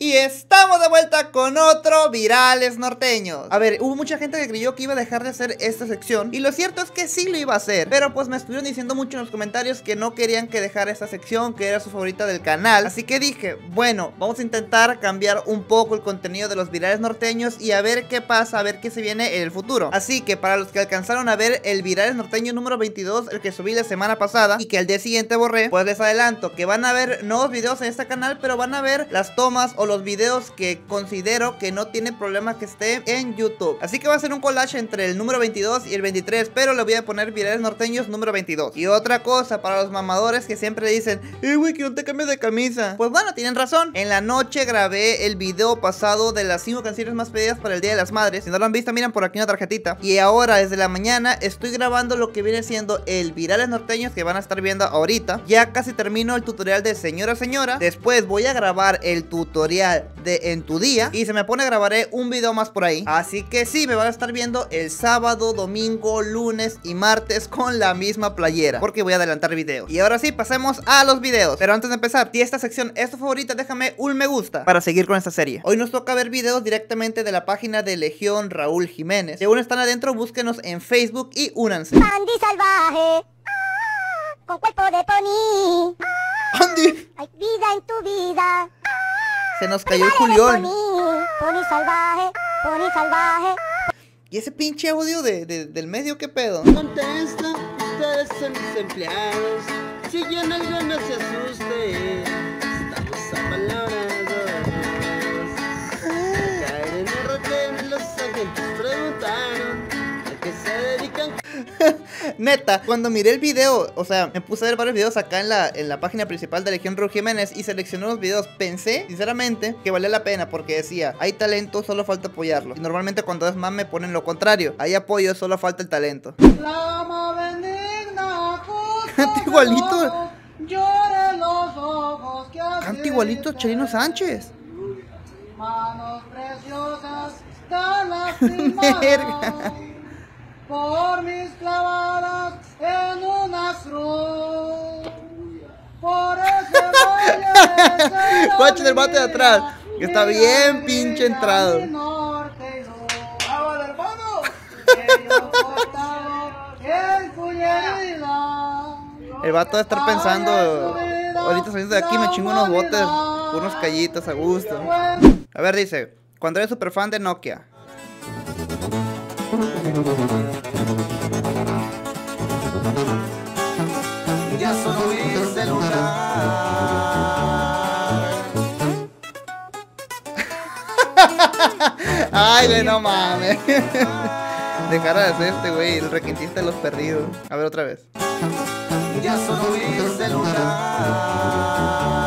Y estamos de vuelta con otro Virales Norteños A ver, hubo mucha gente que creyó que iba a dejar de hacer esta sección Y lo cierto es que sí lo iba a hacer Pero pues me estuvieron diciendo mucho en los comentarios que no querían que dejara esta sección Que era su favorita del canal. Así que dije, bueno, vamos a intentar cambiar un poco el contenido de los Virales Norteños Y a ver qué pasa, a ver qué se viene en el futuro. Así que para los que alcanzaron a ver el Virales Norteño número 22 El que subí la semana pasada y que al día siguiente borré Pues les adelanto que van a ver nuevos videos en este canal Pero van a ver las tomas o los videos que considero que no tiene problema que esté en YouTube. Así que va a ser un collage entre el número 22 y el 23, pero le voy a poner virales norteños número 22. Y otra cosa para los mamadores que siempre dicen, eh, güey, que no te cambies de camisa. Pues bueno, tienen razón. En la noche grabé el video pasado de las 5 canciones más pedidas para el Día de las Madres. Si no lo han visto, miren por aquí una tarjetita. Y ahora, desde la mañana, estoy grabando lo que viene siendo el virales norteños que van a estar viendo ahorita. Ya casi termino el tutorial de señora señora. Después voy a grabar el tutorial de en tu día. Y se me pone grabaré un video más por ahí. Así que sí, me van a estar viendo el sábado, domingo, lunes y martes con la misma playera. Porque voy a adelantar video Y ahora sí, pasemos a los videos. Pero antes de empezar, si esta sección es tu favorita, déjame un me gusta Para seguir con esta serie. Hoy nos toca ver videos directamente de la página de Legión Raúl Jiménez. Si aún están adentro, búsquenos en Facebook y únanse. Andy salvaje. Ah, Con cuerpo de pony Andy. Hay vida en tu vida se nos cayó el Julión. Pony, salvaje, pony salvaje. ¿Y ese pinche audio de, de, del medio qué pedo? Contesta, ustedes son mis empleados. Si llena el no se asuste. Neta, cuando miré el video, o sea, me puse a ver varios videos acá en la, en la página principal de Legión Raúl Jiménez y seleccioné los videos. Pensé, sinceramente, que valía la pena porque decía, hay talento, solo falta apoyarlo. Y normalmente cuando es más me ponen lo contrario. Hay apoyo, solo falta el talento. Canta igualito. Canta igualito Chelino Sánchez. Manos preciosas, tan Verga. Por mis clavadas en una cruz. Por ese valle Guachen el bate de atrás, que está bien pinche entrado. El vato va a estar pensando, ahorita saliendo de aquí me chingo unos botes, unos callitos a gusto. A ver, dice, cuando eres super fan de Nokia. Ya solo mi celular. Ay, no mames. Dejar de hacer este, güey, el requintista de los perdidos. A ver, otra vez. Ya solo mi celular.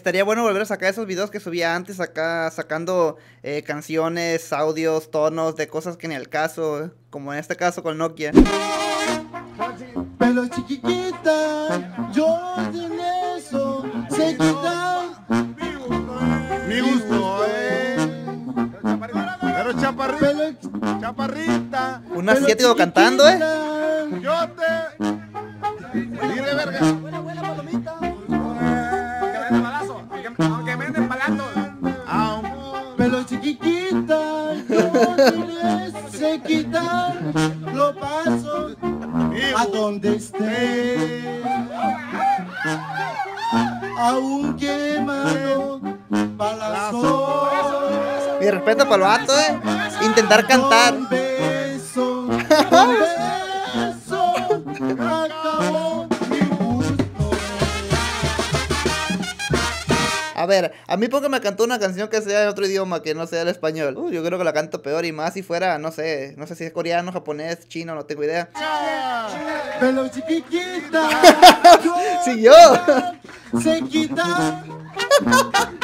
Estaría bueno volver a sacar esos videos que subía antes acá, sacando eh, canciones, audios, tonos de cosas que ni al caso, como en este caso con Nokia. Pero chiquitita, yo sin eso se quita. Mi gusto, eh. Pero chaparrita, chaparrita, Un asiático cantando, eh. yo te. Dile verga. Mi respeto para el vato, eh. Intentar cantar. A ver, a mí porque me cantó una canción que sea en otro idioma que no sea el español. Uh, yo creo que la canto peor y más si fuera, no sé, no sé si es coreano, japonés, chino, no tengo idea. Yo Sí, yo. se quita.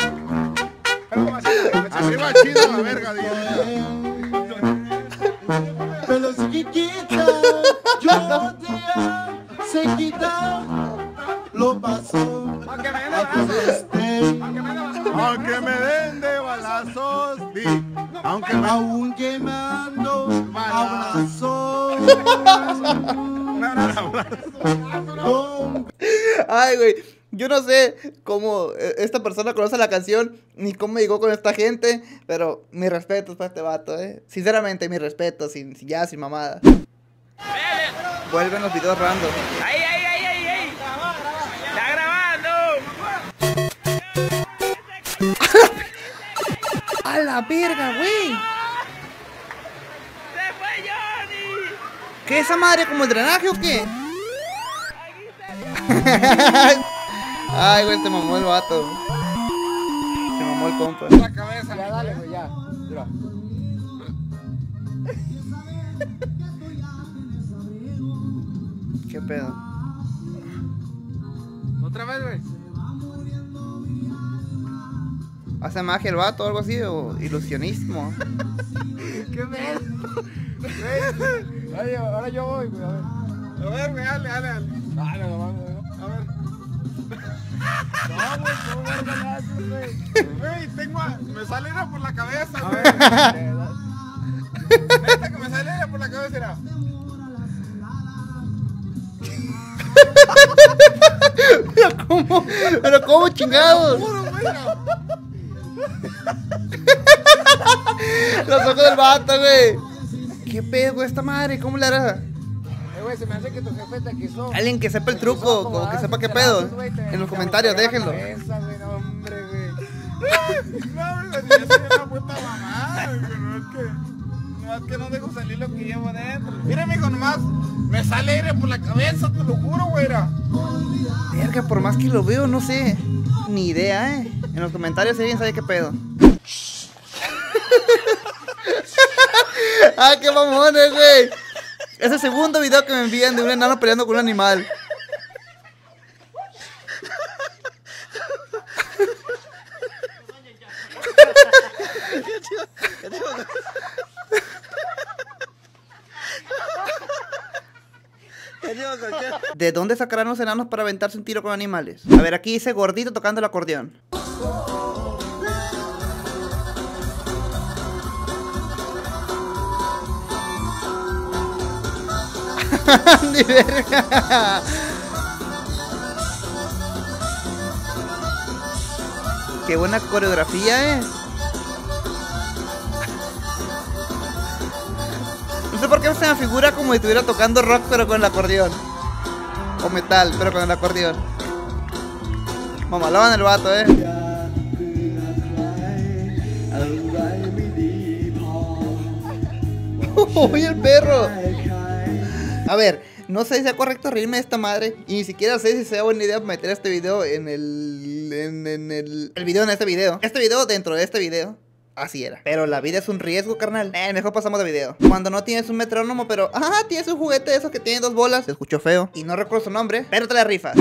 Arriba chido la verga, dile. Pero chiquitita, yo te se quita. Lo paso a donde esté. Aunque me den de balazos, di. Aunque me. Aún quemando abrazos. Con Ay, güey. Yo no sé cómo eh, esta persona conoce la canción ni cómo llegó con esta gente, pero mis respetos para este vato, eh. Sinceramente, mis respetos, sin, sin- ya sin mamada. Vuelven los videos random. ¡Ahí, ahí, ahí, ahí, ahí! ¡Está grabando! ¡A la verga, güey! ¡Se fue Johnny! ¿Qué es esa madre como el drenaje o qué? Ay, güey, se mamó el vato. Se mamó el compa. La cabeza. Ya, dale, güey, ya. Mira. ¿Qué pedo? Otra vez, güey. ¿Hace magia el vato o algo así? ¿O ilusionismo? ¿Qué pedo? Ahora yo voy, güey, a ver. A ver, güey, dale, dale, dale. Ah, no. No, güey, ¿cómo verga le haces, güey? Güey, tengo a... Me sale aire por la cabeza, güey. Neta que me sale aire por la cabeza, era. ¿Pero cómo? ¿Pero cómo chingados? Era. Los ojos del vato, güey. ¿Qué pedo esta madre? ¿Cómo le hará? Güey, se me hace que tu jefe te quiso. Alguien que sepa el truco, como que sepa tus qué pedo. te- En los comentarios, déjenlo. cabeza, no, hombre, güey. No, güey, soy una puta mamada, güey. No es que... No es dejo salir lo que llevo dentro. Mira, mijo, nomás me sale aire por la cabeza, te lo juro, güey. Verga, por más que lo veo, no sé. Ni idea, eh. En los comentarios si alguien sabe qué pedo. ah, qué mamones, güey. Es el segundo video que me envían de un enano peleando con un animal. ¿De dónde sacarán los enanos para aventarse un tiro con animales? A ver, aquí dice gordito tocando el acordeón. Verga. Qué buena coreografía, eh. No sé por qué se me figura como si estuviera tocando rock pero con el acordeón. O metal, pero con el acordeón. Mamalón el vato, eh. Uy, el perro. A ver, no sé si sea correcto reírme de esta madre. Y ni siquiera sé si sea buena idea meter este video en el. En, el. El video en este video. Este video dentro de este video. Así era. Pero la vida es un riesgo, carnal. Eh, mejor pasamos de video. Cuando no tienes un metrónomo, pero. Ah, tienes un juguete de esos que tiene dos bolas. Se escuchó feo. Y no recuerdo su nombre. Pero te la rifas.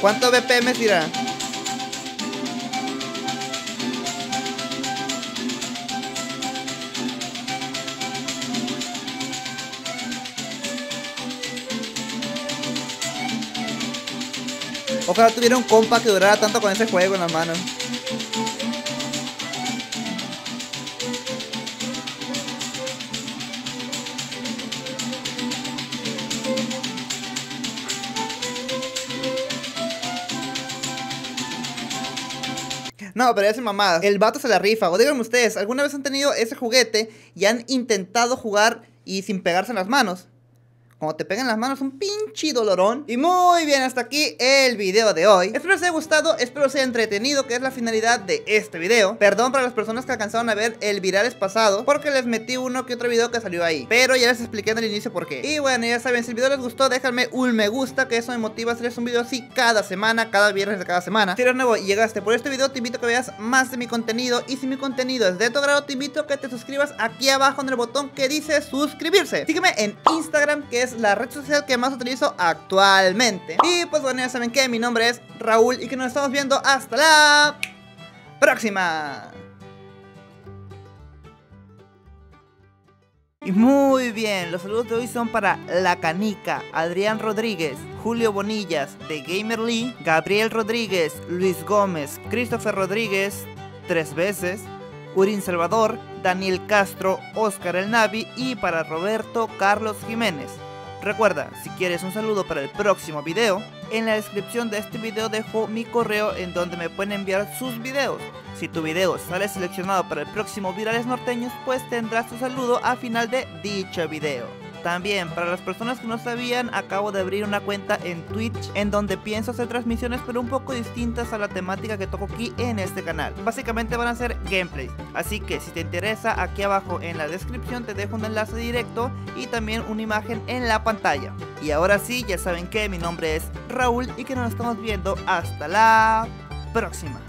Cuánto BPM irá? Ojalá tuviera un compa que durara tanto con ese juego en las manos. No, pero ya sin mamadas. El vato se la rifa. O díganme ustedes, ¿alguna vez han tenido ese juguete y han intentado jugar y sin pegarse en las manos? Cuando te pegan las manos, un pinche dolorón. Y muy bien, hasta aquí el video de hoy. Espero les haya gustado, espero les haya entretenido, que es la finalidad de este video. Perdón para las personas que alcanzaron a ver el virales pasado, porque les metí uno que otro video que salió ahí. Pero ya les expliqué en el inicio por qué. Y bueno, ya saben, si el video les gustó, déjenme un me gusta, que eso me motiva a hacer un video así cada semana, cada viernes de cada semana. Si eres nuevo y llegaste por este video, te invito a que veas más de mi contenido. Y si mi contenido es de tu grado, te invito a que te suscribas aquí abajo en el botón que dice suscribirse. Sígueme en Instagram, que la red social que más utilizo actualmente. Y pues bueno, ya saben que mi nombre es Raúl y que nos estamos viendo hasta la próxima. Y muy bien, los saludos de hoy son para La Canica, Adrián Rodríguez, Julio Bonillas, de Gamer Lee, Gabriel Rodríguez, Luis Gómez, Christopher Rodríguez, tres veces, Urin Salvador, Daniel Castro, Oscar El Navi y para Roberto Carlos Jiménez. Recuerda, si quieres un saludo para el próximo video, en la descripción de este video dejo mi correo en donde me pueden enviar sus videos. Si tu video sale seleccionado para el próximo Virales Norteños, pues tendrás tu saludo a final de dicho video. También, para las personas que no sabían, acabo de abrir una cuenta en Twitch en donde pienso hacer transmisiones pero un poco distintas a la temática que toco aquí en este canal. Básicamente van a ser gameplays, así que si te interesa, aquí abajo en la descripción te dejo un enlace directo y también una imagen en la pantalla. Y ahora sí, ya saben que mi nombre es Raúl y que nos estamos viendo hasta la próxima.